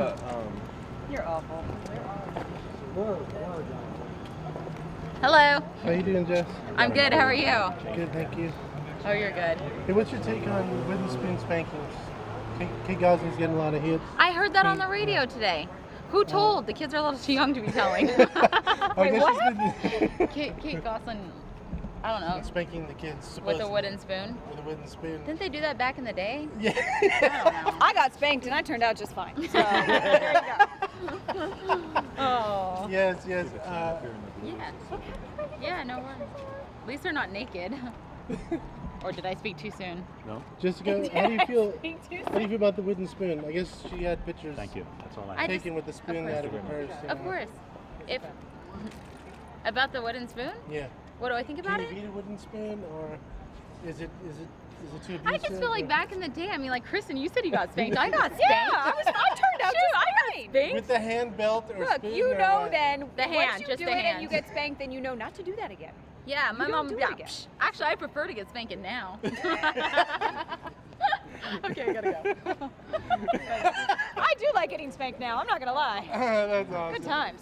But um, You're awful. Hello. How you doing, Jess? I'm good. How are you? Good, thank you. Oh, you're good. Hey, what's your take on wooden spoon spankings? Kate, Kate Gosselin's getting a lot of hits. I heard that on the radio today. Who told? The kids are a little too young to be telling. Wait, what? Kate, Kate Gosselin, I don't know, spanking the kids with a wooden spoon. with a wooden spoon. Didn't they do that back in the day? Yeah. I don't know. I got spanked and I turned out just fine. So there you go. Oh. yes, yes. Uh, Yeah. Yeah, no worries. At least they're not naked. or did I speak too soon? no. Jessica, how do you feel? How do you feel about the wooden spoon? I guess she had pictures Thank you. That's all I. I have. just- taken with the spoon out of her purse. Of course. If about the wooden spoon? Yeah. What do I think about Can it? you eat a wooden spoon, or is it is it is it too abusive? I just feel like or- back in the day, I mean, like Kristen, you said you got spanked. I got spanked. Yeah, I was. I turned out just fine. spanked. with the hand belt or Look, spoon you or know what? then The once hand, you just do the it and you get spanked, then you know not to do that again. Yeah, my don't mom. do it Yeah, again. psh, actually, I prefer to get spanked now. okay, I gotta go. I do like getting spanked now. I'm not gonna lie. That's awesome. Good times.